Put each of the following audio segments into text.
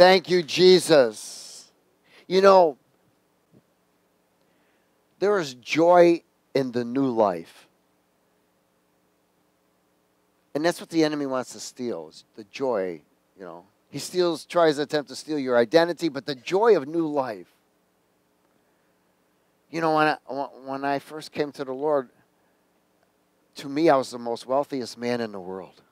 Thank you, Jesus. You know, there is joy in the new life. And that's what the enemy wants to steal, is the joy, you know. He steals, tries to attempt to steal your identity, but the joy of new life. You know, when I, when I first came to the Lord, to me, I was the most wealthiest man in the world.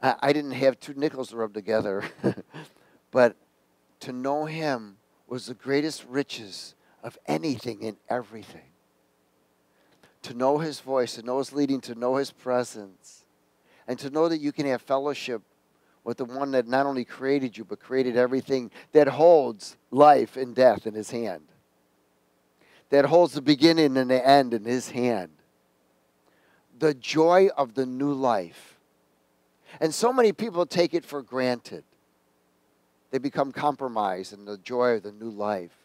I, didn't have two nickels to rub together, but to know Him was the greatest riches of anything and everything. To know His voice, to know His leading, to know His presence, and to know that you can have fellowship with the one that not only created you, but created everything that holds life and death in His hand, that holds the beginning and the end in His hand. The joy of the new life. And so many people take it for granted. They become compromised in the joy of the new life.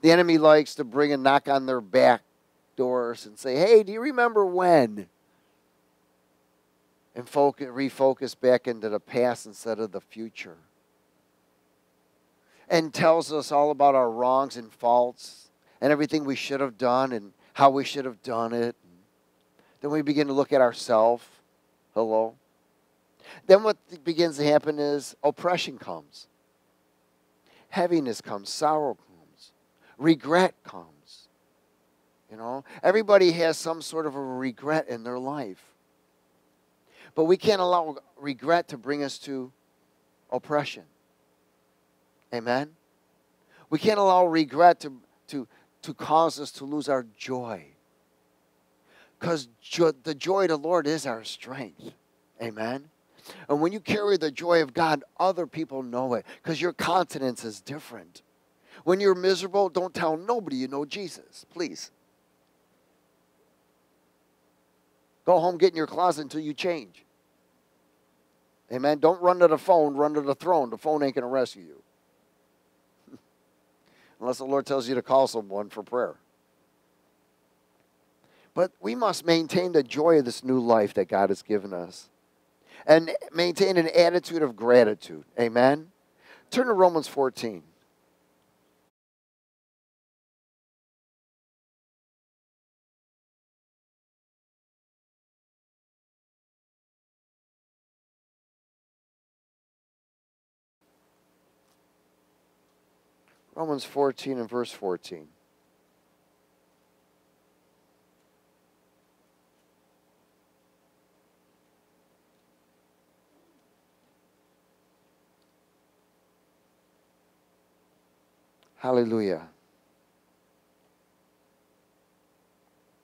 The enemy likes to bring a knock on their back doors and say, Hey, do you remember when? And focus, refocus back into the past instead of the future. And tells us all about our wrongs and faults and everything we should have done and how we should have done it. Then we begin to look at ourselves. Hello? Then what begins to happen is oppression comes, heaviness comes, sorrow comes, regret comes. You know, everybody has some sort of a regret in their life. But we can't allow regret to bring us to oppression. Amen? We can't allow regret to, to, to cause us to lose our joy. Because jo- the joy of the Lord is our strength. Amen? And when you carry the joy of God, other people know it because your countenance is different. When you're miserable, don't tell nobody you know Jesus, please. Go home, get in your closet until you change. Amen. Don't run to the phone, run to the throne. The phone ain't going to rescue you. Unless the Lord tells you to call someone for prayer. But we must maintain the joy of this new life that God has given us and maintain an attitude of gratitude. Amen. Turn to Romans 14. Romans 14 and verse 14. Hallelujah.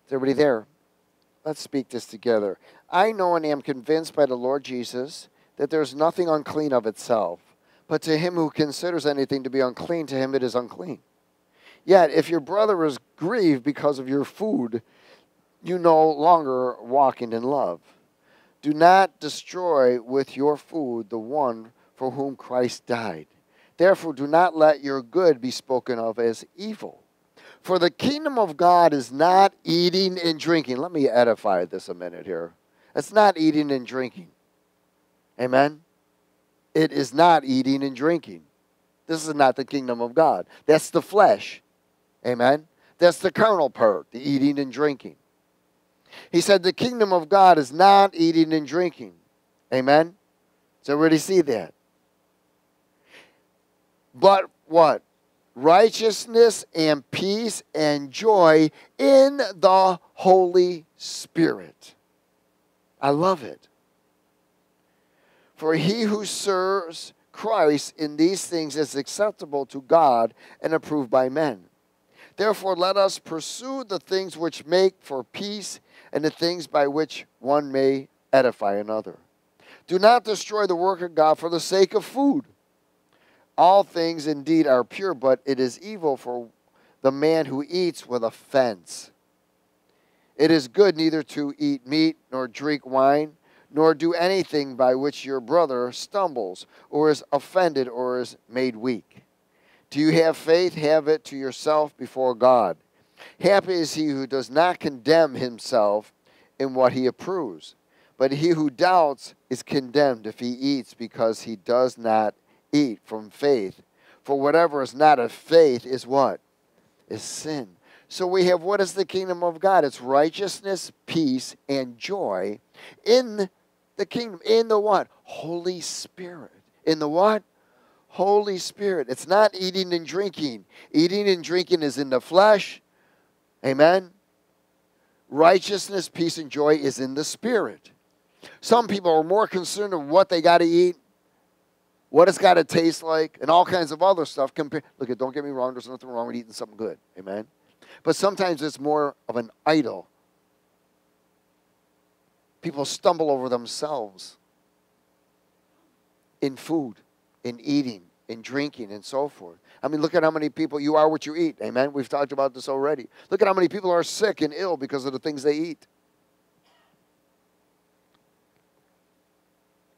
Is everybody there? Let's speak this together. I know and am convinced by the Lord Jesus that there is nothing unclean of itself, but to him who considers anything to be unclean, to him it is unclean. Yet, if your brother is grieved because of your food, you no longer walking in love. Do not destroy with your food the one for whom Christ died. Therefore, do not let your good be spoken of as evil. For the kingdom of God is not eating and drinking. Let me edify this a minute here. It's not eating and drinking. Amen? It is not eating and drinking. This is not the kingdom of God. That's the flesh. Amen? That's the carnal part, the eating and drinking. He said the kingdom of God is not eating and drinking. Amen? So, already see that. But what? Righteousness and peace and joy in the Holy Spirit. I love it. For he who serves Christ in these things is acceptable to God and approved by men. Therefore, let us pursue the things which make for peace and the things by which one may edify another. Do not destroy the work of God for the sake of food. All things indeed are pure, but it is evil for the man who eats with offense. It is good neither to eat meat nor drink wine, nor do anything by which your brother stumbles, or is offended, or is made weak. Do you have faith? Have it to yourself before God. Happy is he who does not condemn himself in what he approves. But he who doubts is condemned if he eats because he does not eat from faith. For whatever is not of faith is what? Is sin. So we have what is the kingdom of God? It's righteousness, peace, and joy in the kingdom. In the what? Holy Spirit. In the what? Holy Spirit. It's not eating and drinking. Eating and drinking is in the flesh. Amen. Righteousness, peace, and joy is in the spirit. Some people are more concerned with what they got to eat, what it's got to taste like, and all kinds of other stuff. Compare, look, don't get me wrong, there's nothing wrong with eating something good. Amen. But sometimes it's more of an idol. People stumble over themselves in food, in eating, in drinking, and so forth. I mean, look at how many people you are what you eat. Amen. We've talked about this already. Look at how many people are sick and ill because of the things they eat.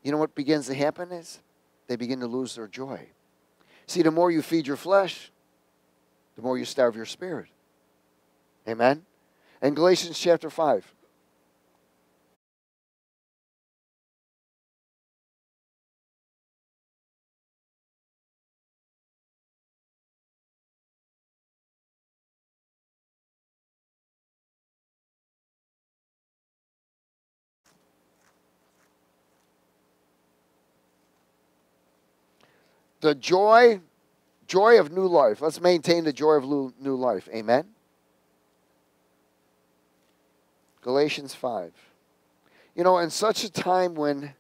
You know what begins to happen is they begin to lose their joy. See, the more you feed your flesh, the more you starve your spirit. Amen. And Galatians chapter 5. The joy, joy of new life. Let's maintain the joy of new life. Amen. Galatians 5. You know, in such a time when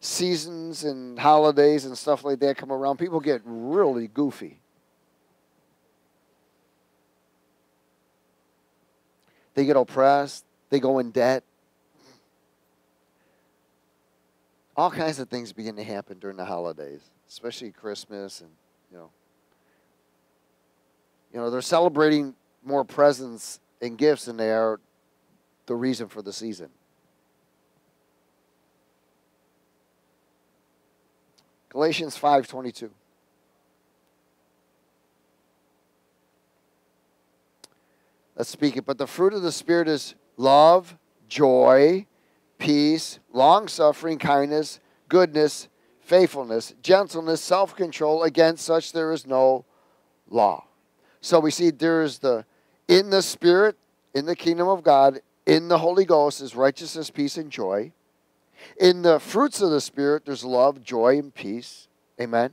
seasons and holidays and stuff like that come around, people get really goofy. They get oppressed, they go in debt. All kinds of things begin to happen during the holidays especially Christmas and you know you know they're celebrating more presents and gifts than they are the reason for the season. Galatians 5:22 Let's speak it. But the fruit of the Spirit is love, joy, peace, long suffering, kindness, goodness, faithfulness, gentleness, self control. Against such there is no law. So we see there is the in the Spirit, in the kingdom of God, in the Holy Ghost is righteousness, peace, and joy. In the fruits of the Spirit, there's love, joy, and peace. Amen.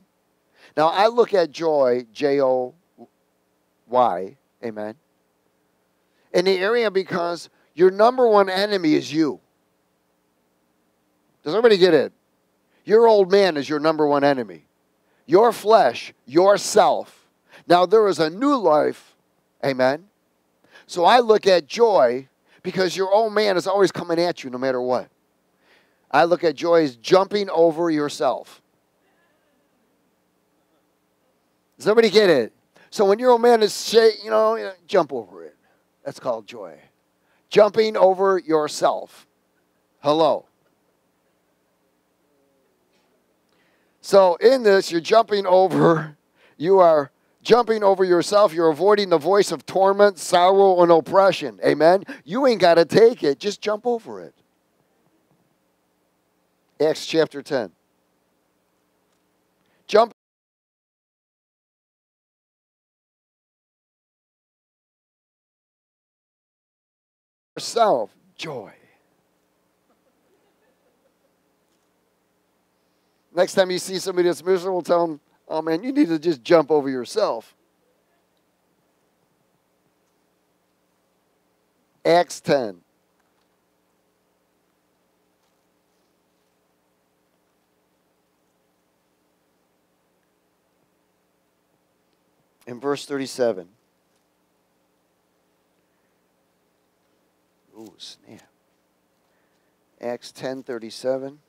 Now I look at joy, J O Y, amen, in the area because your number one enemy is you. Does everybody get it? Your old man is your number one enemy. Your flesh, yourself. Now there is a new life. Amen. So I look at joy because your old man is always coming at you no matter what. I look at joy as jumping over yourself. Does everybody get it? So when your old man is, you know, jump over it. That's called joy. Jumping over yourself. Hello. So in this, you're jumping over, you are jumping over yourself. You're avoiding the voice of torment, sorrow, and oppression. Amen. You ain't got to take it. Just jump over it. Acts chapter 10. Jump. Yourself joy. Next time you see somebody that's miserable, tell them, oh man, you need to just jump over yourself. Acts 10. In verse 37. Ooh, snap. Acts 10 37.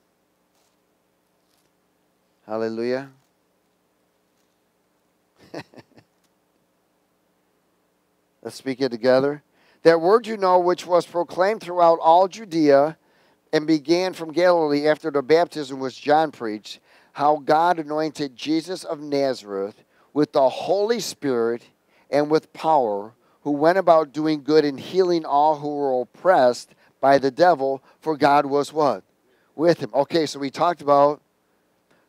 Hallelujah. Let's speak it together. That word you know, which was proclaimed throughout all Judea and began from Galilee after the baptism which John preached, how God anointed Jesus of Nazareth with the Holy Spirit and with power, who went about doing good and healing all who were oppressed by the devil, for God was what? With him. Okay, so we talked about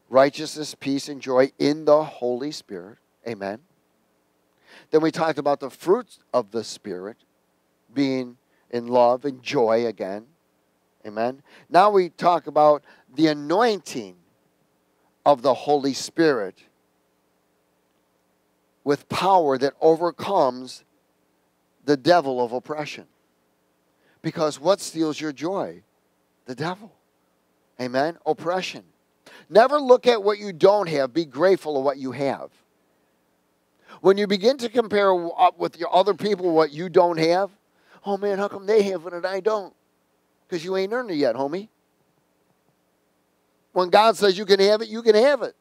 righteousness, peace, and joy in the Holy Spirit. Amen. Then we talked about the fruits of the Spirit being in love and joy again. Amen. Now we talk about the anointing of the Holy Spirit with power that overcomes the devil of oppression. Because what steals your joy? The devil. Amen. Oppression. Never look at what you don't have. Be grateful of what you have. When you begin to compare up with your other people what you don't have, oh man, how come they have it and I don't? Because you ain't earned it yet, homie. When God says you can have it, you can have it.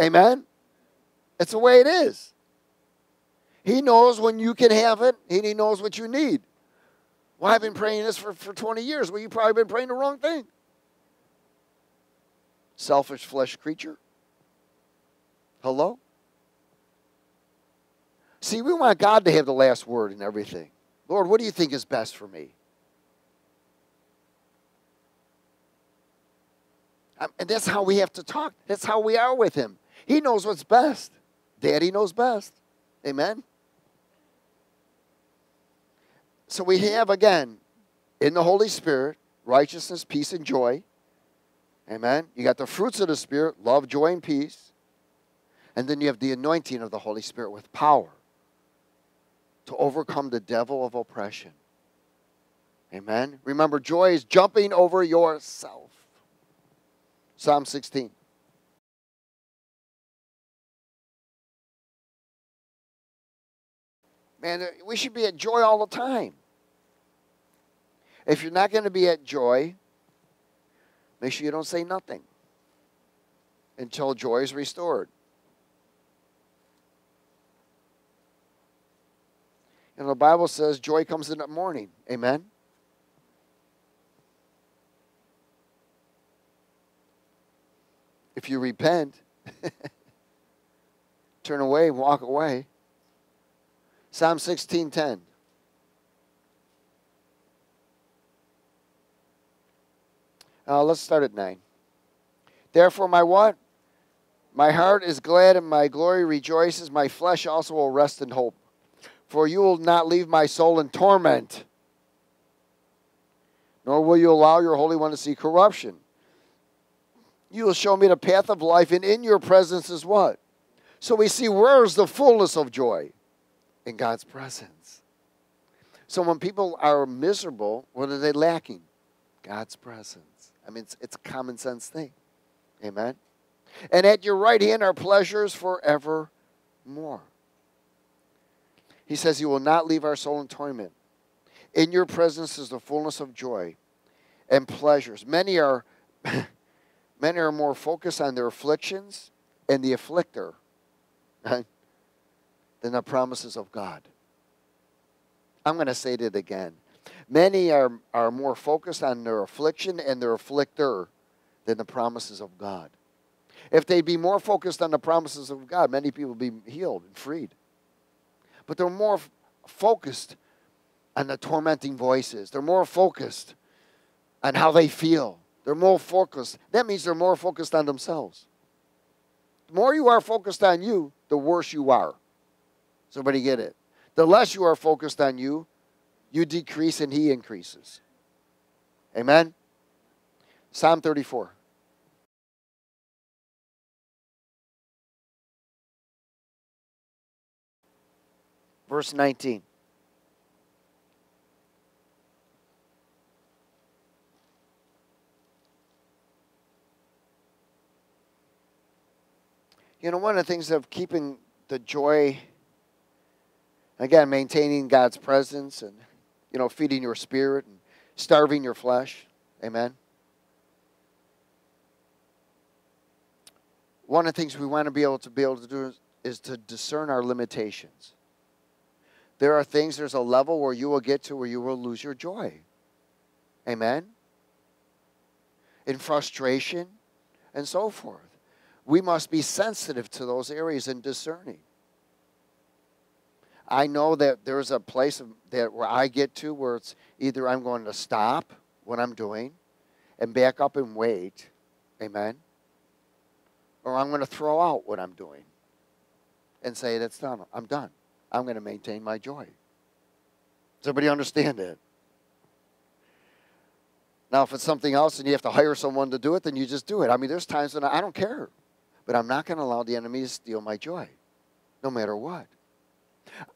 Amen? It's the way it is. He knows when you can have it, and He knows what you need. Well, I've been praying this for, for 20 years. Well, you've probably been praying the wrong thing. Selfish flesh creature. Hello? See, we want God to have the last word in everything. Lord, what do you think is best for me? Um, and that's how we have to talk. That's how we are with Him. He knows what's best. Daddy knows best. Amen? So we have, again, in the Holy Spirit, righteousness, peace, and joy. Amen? You got the fruits of the Spirit love, joy, and peace. And then you have the anointing of the Holy Spirit with power to overcome the devil of oppression. Amen? Remember, joy is jumping over yourself. Psalm 16. Man, we should be at joy all the time. If you're not going to be at joy, make sure you don't say nothing until joy is restored. And the Bible says joy comes in the morning. Amen? If you repent, turn away, walk away. Psalm 16:10. Uh, let's start at 9. Therefore, my what? My heart is glad and my glory rejoices. My flesh also will rest in hope. For you will not leave my soul in torment, nor will you allow your Holy One to see corruption. You will show me the path of life, and in your presence is what? So we see where's the fullness of joy? In God's presence. So when people are miserable, what are they lacking? God's presence. I mean, it's, it's a common sense thing. Amen. And at your right hand are pleasures forevermore. He says, You will not leave our soul in torment. In your presence is the fullness of joy and pleasures. Many are many are more focused on their afflictions and the afflictor right, than the promises of God. I'm going to say it again. Many are, are more focused on their affliction and their afflictor than the promises of God. If they'd be more focused on the promises of God, many people would be healed and freed but they're more f- focused on the tormenting voices. They're more focused on how they feel. They're more focused. That means they're more focused on themselves. The more you are focused on you, the worse you are. Somebody get it? The less you are focused on you, you decrease and he increases. Amen? Psalm 34. verse 19. You know, one of the things of keeping the joy, again, maintaining God's presence and, you know, feeding your spirit and starving your flesh. Amen. One of the things we want to be able to be able to do is, is to discern our limitations. There are things, there's a level where you will get to where you will lose your joy. Amen? In frustration and so forth. We must be sensitive to those areas and discerning. I know that there's a place that where I get to where it's either I'm going to stop what I'm doing and back up and wait, amen, or I'm going to throw out what I'm doing and say that's done. I'm done. I'm going to maintain my joy. Does everybody understand that? Now, if it's something else and you have to hire someone to do it, then you just do it. I mean, there's times when I don't care, but I'm not going to allow the enemy to steal my joy, no matter what.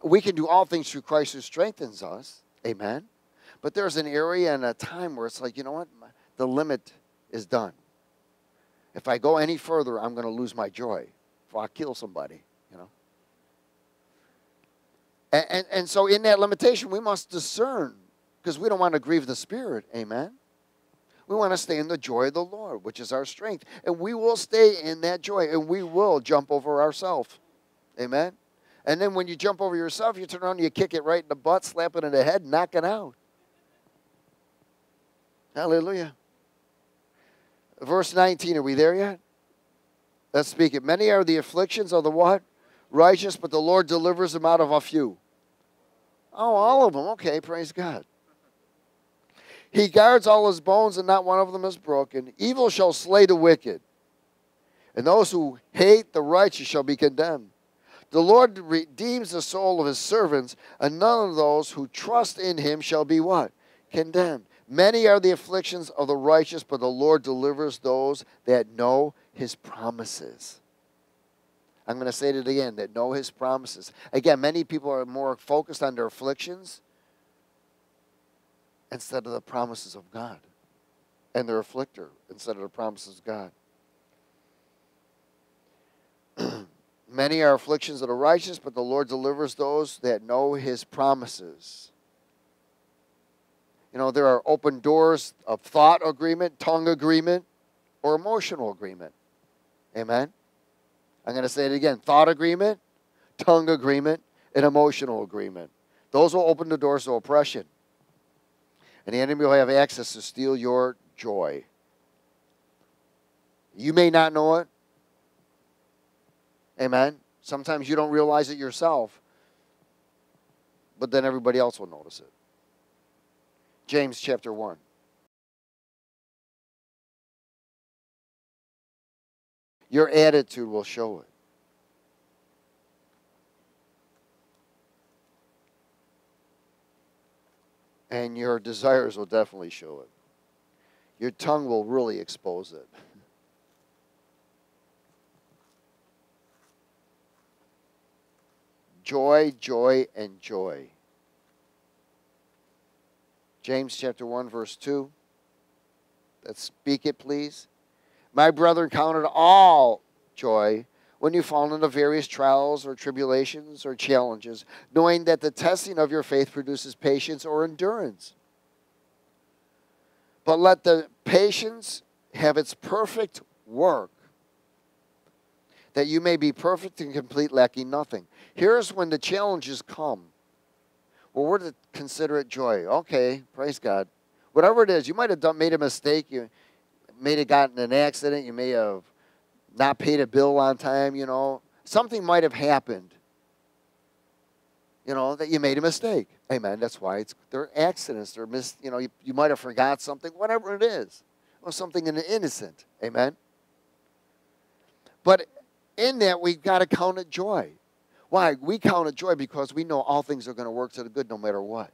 We can do all things through Christ who strengthens us. Amen. But there's an area and a time where it's like, you know what? The limit is done. If I go any further, I'm going to lose my joy. If I kill somebody, you know. And, and, and so, in that limitation, we must discern because we don't want to grieve the Spirit. Amen. We want to stay in the joy of the Lord, which is our strength. And we will stay in that joy and we will jump over ourselves. Amen. And then when you jump over yourself, you turn around and you kick it right in the butt, slap it in the head, knock it out. Hallelujah. Verse 19, are we there yet? Let's speak it. Many are the afflictions of the what? Righteous, but the Lord delivers them out of a few. Oh, all of them. Okay, praise God. He guards all his bones, and not one of them is broken. Evil shall slay the wicked, and those who hate the righteous shall be condemned. The Lord redeems the soul of his servants, and none of those who trust in him shall be what? Condemned. Many are the afflictions of the righteous, but the Lord delivers those that know his promises. I'm going to say it again that know his promises. Again, many people are more focused on their afflictions instead of the promises of God, and their afflictor instead of the promises of God. Many are afflictions of the righteous, but the Lord delivers those that know his promises. You know, there are open doors of thought agreement, tongue agreement, or emotional agreement. Amen? I'm going to say it again thought agreement, tongue agreement, and emotional agreement. Those will open the doors to oppression. And the enemy will have access to steal your joy. You may not know it, Amen. Sometimes you don't realize it yourself, but then everybody else will notice it. James chapter 1. Your attitude will show it. And your desires will definitely show it. Your tongue will really expose it. Joy, joy, and joy. James chapter 1, verse 2. Let's speak it, please. My brother, count it all joy when you fall into various trials or tribulations or challenges, knowing that the testing of your faith produces patience or endurance. But let the patience have its perfect work, that you may be perfect and complete, lacking nothing. Here's when the challenges come. Well, we're to consider it joy. Okay, praise God. Whatever it is, you might have done, made a mistake. You may have gotten an accident. You may have not paid a bill on time. You know, something might have happened. You know that you made a mistake. Amen. That's why it's they're accidents. They're mis. You know, you, you might have forgot something. Whatever it is, or something innocent. Amen. But in that, we've got to count it joy. Why? We count it joy because we know all things are going to work to the good no matter what.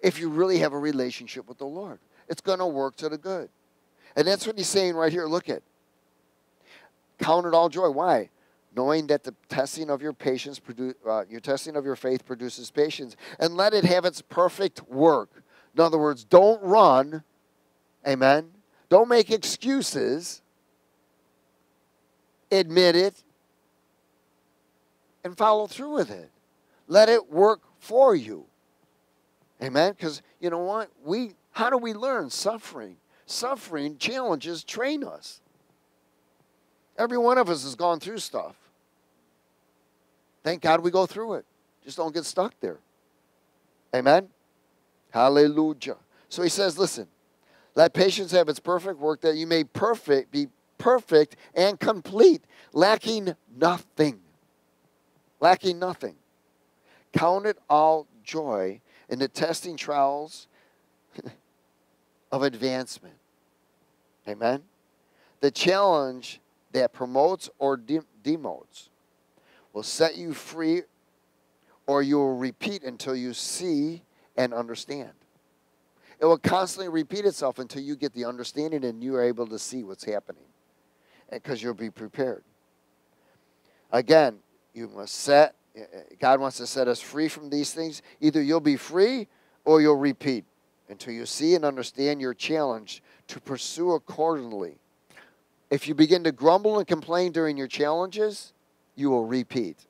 If you really have a relationship with the Lord, it's going to work to the good. And that's what he's saying right here. Look at. Count it all joy. Why? Knowing that the testing of your patience uh, your testing of your faith produces patience, and let it have its perfect work. In other words, don't run. Amen. Don't make excuses. Admit it and follow through with it. Let it work for you. Amen. Because you know what? We how do we learn? Suffering. Suffering challenges train us. Every one of us has gone through stuff. Thank God we go through it. Just don't get stuck there. Amen. Hallelujah. So he says, listen, let patience have its perfect work that you may perfect be perfect and complete, lacking nothing lacking nothing. Count it all joy in the testing trials of advancement. Amen? The challenge that promotes or de- demotes will set you free or you will repeat until you see and understand. It will constantly repeat itself until you get the understanding and you are able to see what's happening because you'll be prepared. Again, you must set, eh, eh, God wants to set us free from these things. Either you'll be free or you'll repeat until you see and understand your challenge to pursue accordingly. If you begin to grumble and complain during your challenges, you will repeat.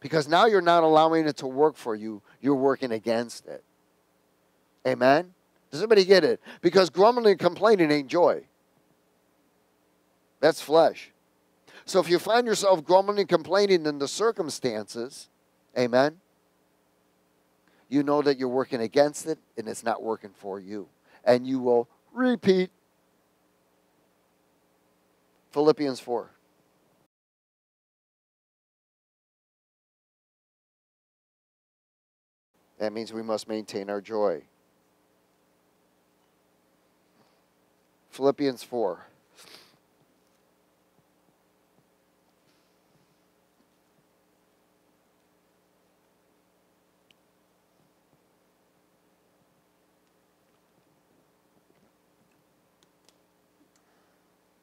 Because now you're not allowing it to work for you, you're working against it. Amen? Does anybody get it? Because grumbling and complaining ain't joy. That's flesh. So if you find yourself grumbling and complaining in the circumstances, amen, you know that you're working against it and it's not working for you. And you will repeat. Philippians 4. That means we must maintain our joy. Philippians 4.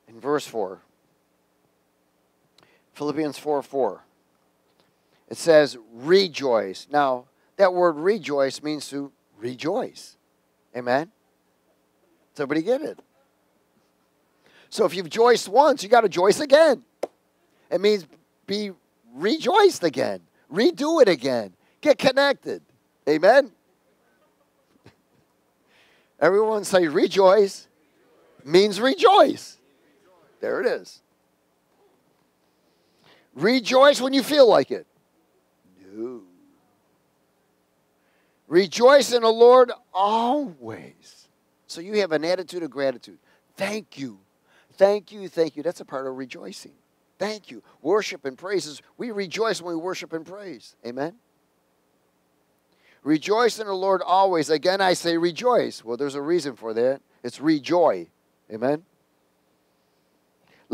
In verse 4, Philippians 4 4, it says, rejoice. Now, that word rejoice means to rejoice. Amen? Somebody get it? So if you've joiced once, you got to joice again. It means be rejoiced again, redo it again, get connected. Amen? Everyone say rejoice means rejoice. There it is. Rejoice when you feel like it. No. Rejoice in the Lord always. So you have an attitude of gratitude. Thank you. Thank you. Thank you. That's a part of rejoicing. Thank you. Worship and praises. We rejoice when we worship and praise. Amen. Rejoice in the Lord always. Again, I say rejoice. Well, there's a reason for that. It's rejoice. Amen.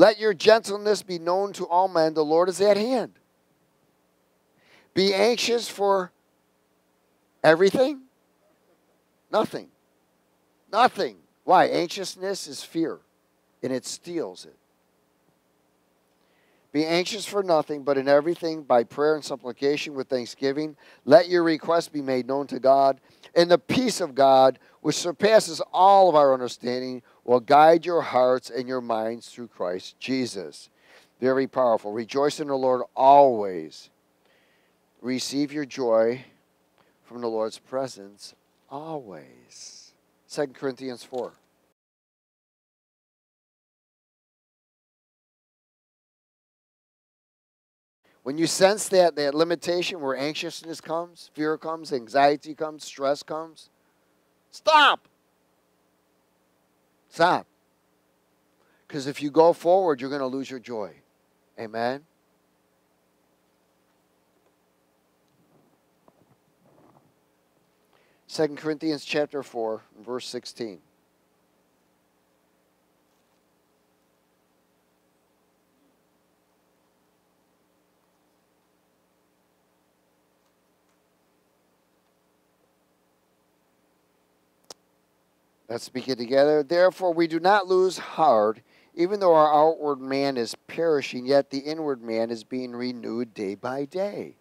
Let your gentleness be known to all men. The Lord is at hand. Be anxious for Everything? Nothing. Nothing. Why? Anxiousness is fear, and it steals it. Be anxious for nothing, but in everything, by prayer and supplication with thanksgiving, let your requests be made known to God. And the peace of God, which surpasses all of our understanding, will guide your hearts and your minds through Christ Jesus. Very powerful. Rejoice in the Lord always. Receive your joy from the Lord's presence always. 2 Corinthians 4. When you sense that, that limitation where anxiousness comes, fear comes, anxiety comes, stress comes, stop. Stop. Because if you go forward, you're going to lose your joy. Amen? Second Corinthians chapter 4, verse 16. Let's speak it together. Therefore, we do not lose heart, even though our outward man is perishing, yet the inward man is being renewed day by day.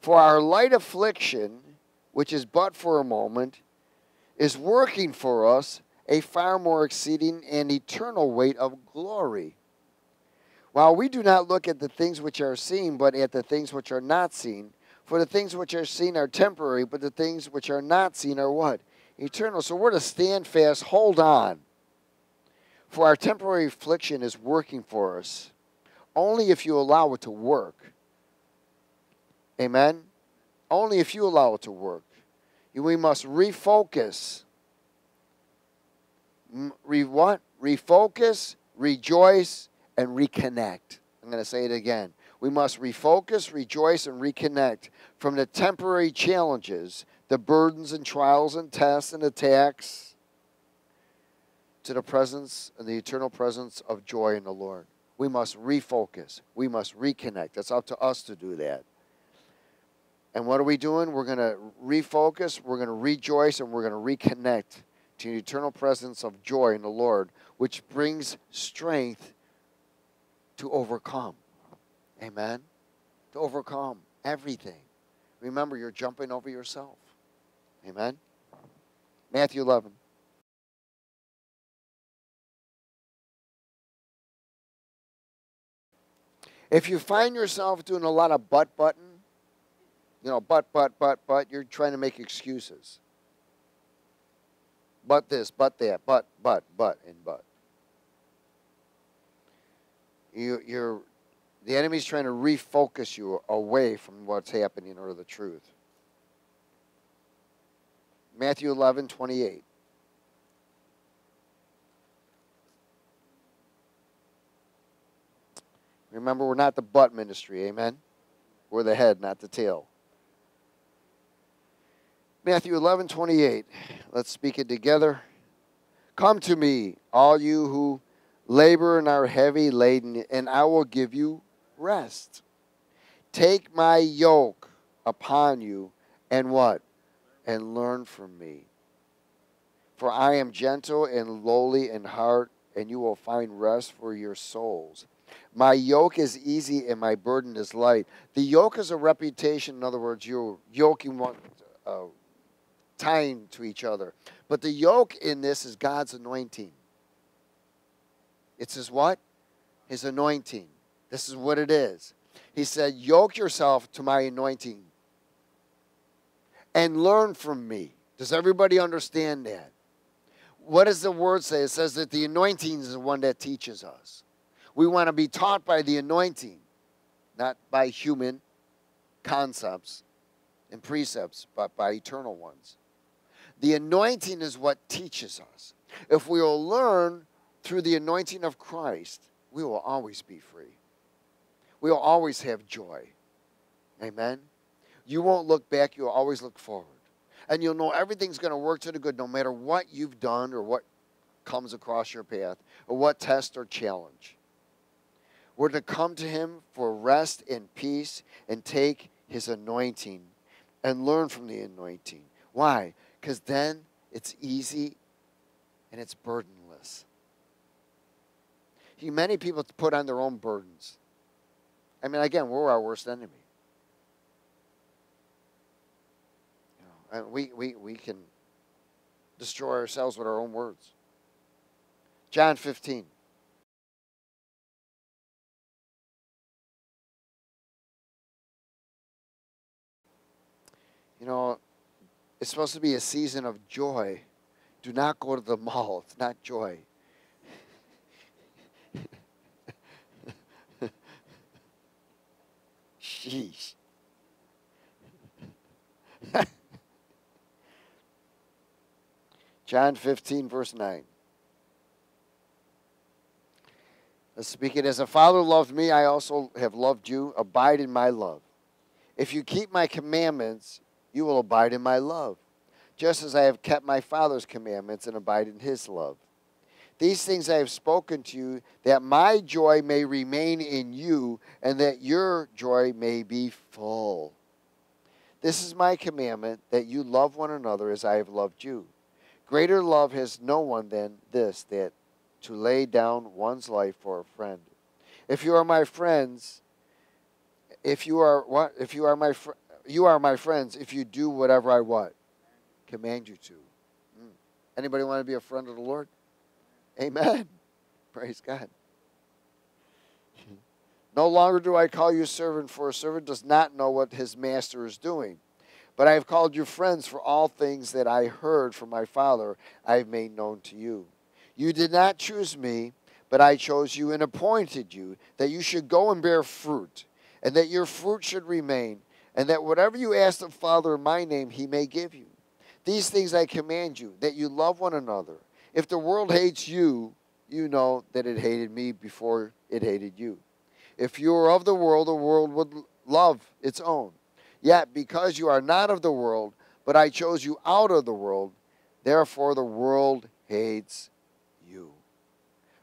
For our light affliction, which is but for a moment, is working for us a far more exceeding and eternal weight of glory. While we do not look at the things which are seen, but at the things which are not seen. For the things which are seen are temporary, but the things which are not seen are what? Eternal. So we're to stand fast, hold on. For our temporary affliction is working for us. Only if you allow it to work. Amen? Only if you allow it to work. We must refocus. Re what? Refocus, rejoice, and reconnect. I'm going to say it again. We must refocus, rejoice, and reconnect from the temporary challenges, the burdens and trials and tests and attacks, to the presence and the eternal presence of joy in the Lord. We must refocus. We must reconnect. It's up to us to do that. And what are we doing? We're going to refocus, we're going to rejoice, and we're going to reconnect to the eternal presence of joy in the Lord, which brings strength to overcome. Amen? To overcome everything. Remember, you're jumping over yourself. Amen? Matthew 11. If you find yourself doing a lot of butt button, you know, but, but, but, but, you're trying to make excuses. But this, but that, but, but, but, and but. You, you're, the enemy's trying to refocus you away from what's happening or the truth. Matthew 11, 28. Remember, we're not the butt ministry, amen? We're the head, not the tail. Matthew 11, 28. Let's speak it together. Come to me, all you who labor and are heavy laden, and I will give you rest. Take my yoke upon you, and what? And learn from me. For I am gentle and lowly in heart, and you will find rest for your souls. My yoke is easy and my burden is light. The yoke is a reputation. In other words, you're yoking one, uh, tying to each other. But the yoke in this is God's anointing. It's his what? His anointing. This is what it is. He said, Yoke yourself to my anointing and learn from me. Does everybody understand that? What does the word say? It says that the anointing is the one that teaches us. We want to be taught by the anointing, not by human concepts and precepts, but by eternal ones. The anointing is what teaches us. If we will learn through the anointing of Christ, we will always be free. We will always have joy. Amen. You won't look back, you'll always look forward. And you'll know everything's going to work to the good no matter what you've done or what comes across your path or what test or challenge. We're to come to Him for rest and peace and take His anointing and learn from the anointing. Why? Because then it's easy and it's burdenless. Many people put on their own burdens. I mean, again, we're our worst enemy. You know, we, we, we can destroy ourselves with our own words. John 15. You know, it's supposed to be a season of joy. Do not go to the mall. It's not joy. Sheesh. John 15, verse 9. Let's speak it as a father loved me, I also have loved you. Abide in my love. If you keep my commandments, you will abide in my love, just as I have kept my Father's commandments and abide in his love. These things I have spoken to you, that my joy may remain in you, and that your joy may be full. This is my commandment, that you love one another as I have loved you. Greater love has no one than this, that to lay down one's life for a friend. If you are my friends, if you are what if you are my fr- you are my friends if you do whatever I what? Command you to. Mm. Anybody want to be a friend of the Lord? Amen. Praise God. no longer do I call you servant, for a servant does not know what his master is doing. But I have called you friends, for all things that I heard from my Father I have made known to you. You did not choose me, but I chose you and appointed you that you should go and bear fruit, and that your fruit should remain and that whatever you ask the Father in my name, he may give you. These things I command you, that you love one another. If the world hates you, you know that it hated me before it hated you. If you were of the world, the world would love its own. Yet, because you are not of the world, but I chose you out of the world, therefore the world hates you.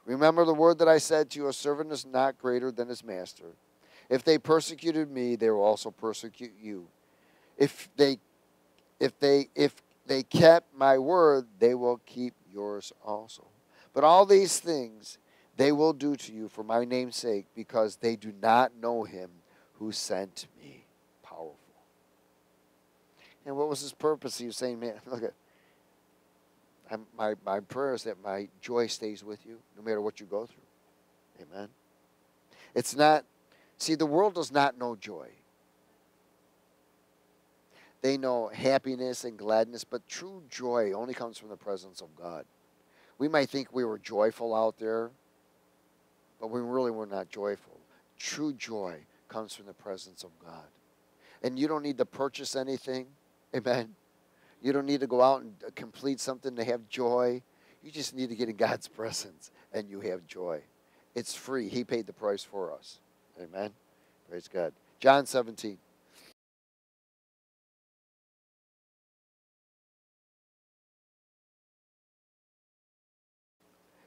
Remember the word that I said to you a servant is not greater than his master. If they persecuted me, they will also persecute you. If they if they if they kept my word, they will keep yours also. But all these things they will do to you for my name's sake, because they do not know him who sent me. Powerful. And what was his purpose? He was saying, man, look at I'm, my, my prayer is that my joy stays with you no matter what you go through. Amen. It's not, see, the world does not know joy. They know happiness and gladness, but true joy only comes from the presence of God. We might think we were joyful out there, but we really were not joyful. True joy comes from the presence of God. And you don't need to purchase anything. Amen. You don't need to go out and uh, complete something to have joy. You just need to get in God's presence and you have joy. It's free. He paid the price for us. Amen. Praise God. John 17.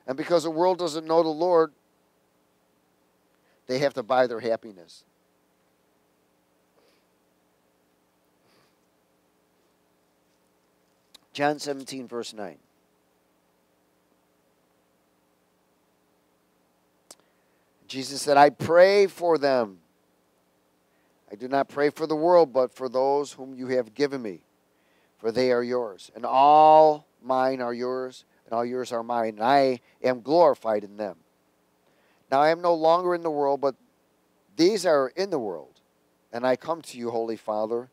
And because the world doesn't know the Lord, they have to buy their happiness. John 17, verse 9. Jesus said, I pray for them. I do not pray for the world, but for those whom you have given me, for they are yours. And all mine are yours, and all yours are mine, and I am glorified in them. Now I am no longer in the world, but these are in the world. And I come to you, Holy Father.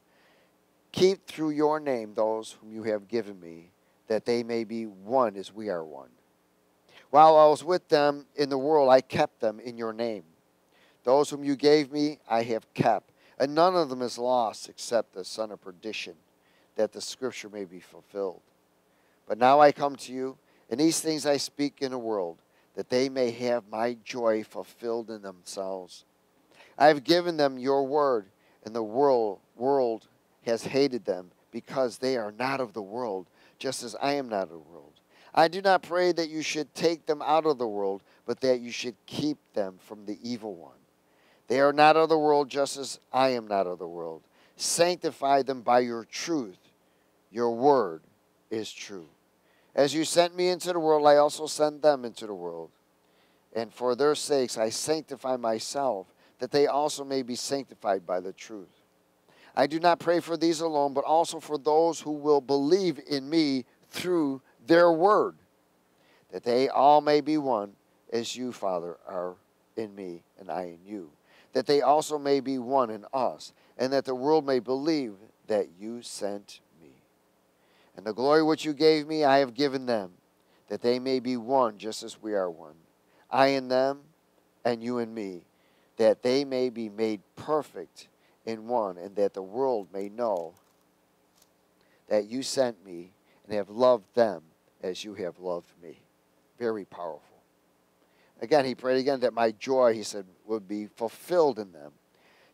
Keep through your name those whom you have given me, that they may be one as we are one. While I was with them in the world, I kept them in your name. Those whom you gave me, I have kept, and none of them is lost except the son of perdition, that the scripture may be fulfilled. But now I come to you, and these things I speak in the world that they may have my joy fulfilled in themselves. I have given them your word, and the world, world has hated them because they are not of the world, just as I am not of the world. I do not pray that you should take them out of the world, but that you should keep them from the evil one. They are not of the world, just as I am not of the world. Sanctify them by your truth. Your word is true. As you sent me into the world, I also send them into the world. And for their sakes I sanctify myself, that they also may be sanctified by the truth. I do not pray for these alone, but also for those who will believe in me through their word, that they all may be one, as you, Father, are in me and I in you, that they also may be one in us, and that the world may believe that you sent and the glory which you gave me, I have given them, that they may be one just as we are one. I in them, and you in me, that they may be made perfect in one, and that the world may know that you sent me and have loved them as you have loved me. Very powerful. Again, he prayed again that my joy, he said, would be fulfilled in them.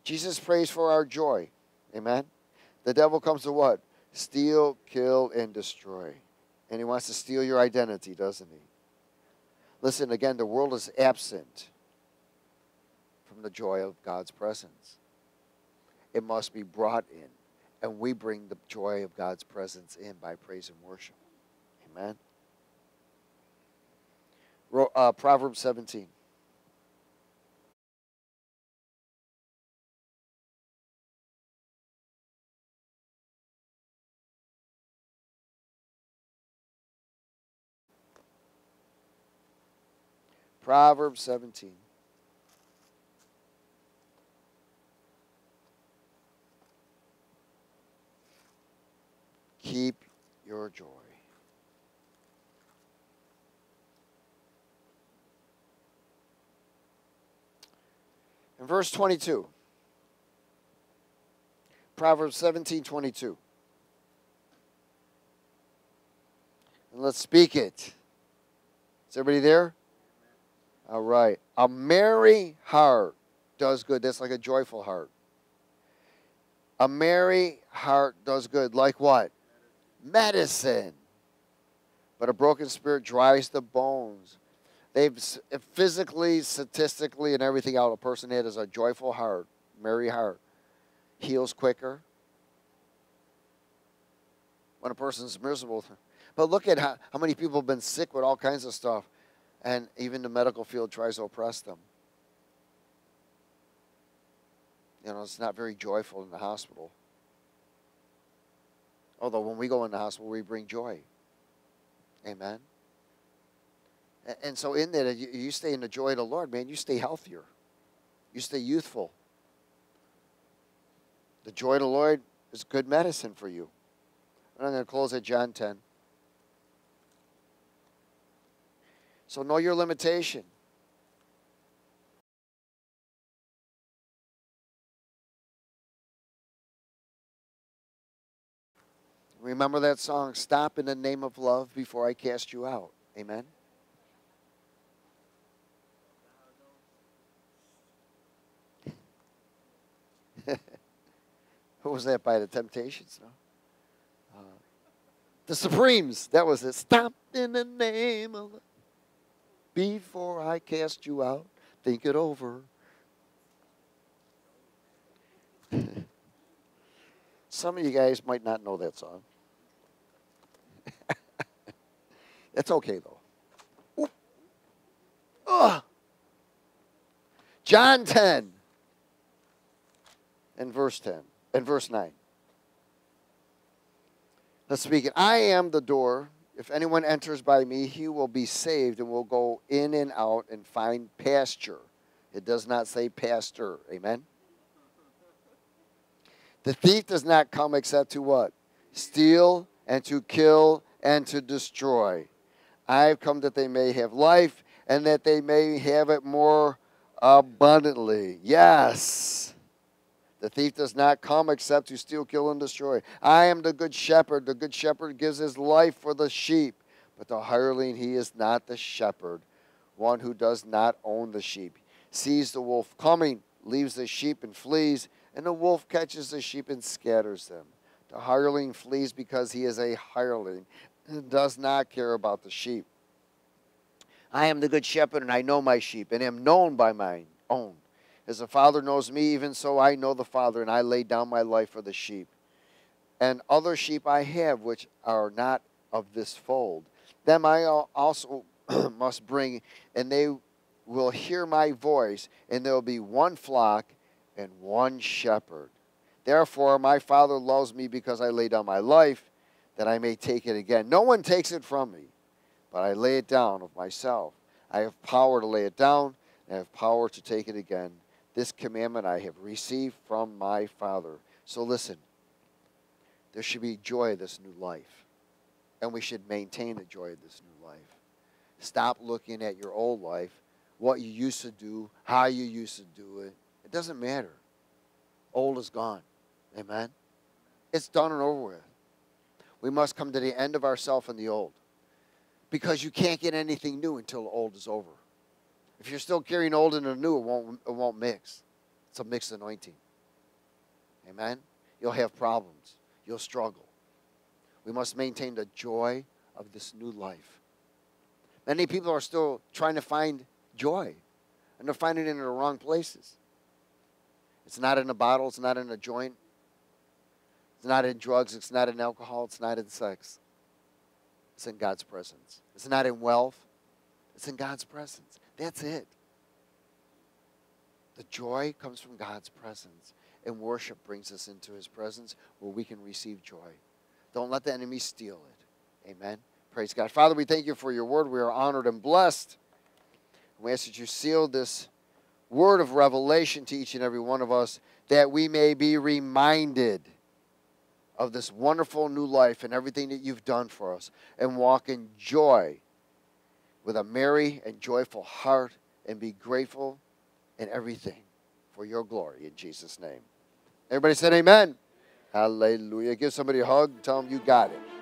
Jesus prays for our joy. Amen. The devil comes to what? Steal, kill, and destroy. And he wants to steal your identity, doesn't he? Listen, again, the world is absent from the joy of God's presence. It must be brought in. And we bring the joy of God's presence in by praise and worship. Amen. Uh, Proverbs 17. Proverbs 17. Keep your joy. In verse 22, Proverbs 17 22. And let's speak it. Is everybody there? All right. A merry heart does good. That's like a joyful heart. A merry heart does good. Like what? Medicine. But a broken spirit dries the bones. They've physically, statistically, and everything out. A person that is a joyful heart, merry heart, heals quicker. When a person's miserable, but look at how, how many people have been sick with all kinds of stuff, and even the medical field tries to oppress them. You know, it's not very joyful in the hospital. Although when we go in the hospital, we bring joy. Amen. And so in that, you stay in the joy of the Lord, man, you stay healthier. You stay youthful. The joy of the Lord is good medicine for you. And I'm going to close at John 10. So know your limitation. Remember that song, Stop in the Name of Love Before I Cast You Out. Amen. Who was that by the Temptations? No? Uh, the Supremes. That was it. Stop in the name of love before I cast you out. Think it over. Some of you guys might not know that song. It's okay though. Ugh. John 10 and verse 10 and verse 9. Let's speak it. I am the door. If anyone enters by me, he will be saved and will go in and out and find pasture. It does not say pastor. Amen. The thief does not come except to what? Steal and to kill and to destroy. I have come that they may have life and that they may have it more abundantly. Yes. The thief does not come except to steal, kill, and destroy. I am the good shepherd. The good shepherd gives his life for the sheep. But the hireling, he is not the shepherd, one who does not own the sheep. Sees the wolf coming, leaves the sheep and flees, and the wolf catches the sheep and scatters them. The hireling flees because he is a hireling and does not care about the sheep. I am the good shepherd, and I know my sheep, and am known by mine own. As the Father knows me, even so I know the Father, and I lay down my life for the sheep. And other sheep I have, which are not of this fold. Them I also must bring, and they will hear my voice, and there will be one flock and one shepherd. Therefore, my Father loves me because I lay down my life that I may take it again. No one takes it from me, but I lay it down of myself. I have power to lay it down, and I have power to take it again. This commandment I have received from my Father. So listen, there should be joy of this new life, and we should maintain the joy of this new life. Stop looking at your old life, what you used to do, how you used to do it. It doesn't matter. Old is gone. Amen? It's done and over with we must come to the end of ourself and the old. Because you can't get anything new until the old is over. If you're still carrying old and new, it won't, it won't mix. It's a mixed anointing. Amen? You'll have problems. You'll struggle. We must maintain the joy of this new life. Many people are still trying to find joy, and they're finding it in the wrong places. It's not in a bottle, it's not in a joint, it's not in drugs, it's not in alcohol, it's not in sex. It's in God's presence. It's not in wealth, it's in God's presence. That's it. The joy comes from God's presence, and worship brings us into his presence where we can receive joy. Don't let the enemy steal it. Amen. Praise God. Father, we thank you for your word. We are honored and blessed. We ask that you seal this word of revelation to each and every one of us that we may be reminded of this wonderful new life and everything that you've done for us and walk in joy with a merry and joyful heart and be grateful in everything for your glory in Jesus' name. Everybody said amen. Hallelujah. Give somebody a hug. Tell them you got it.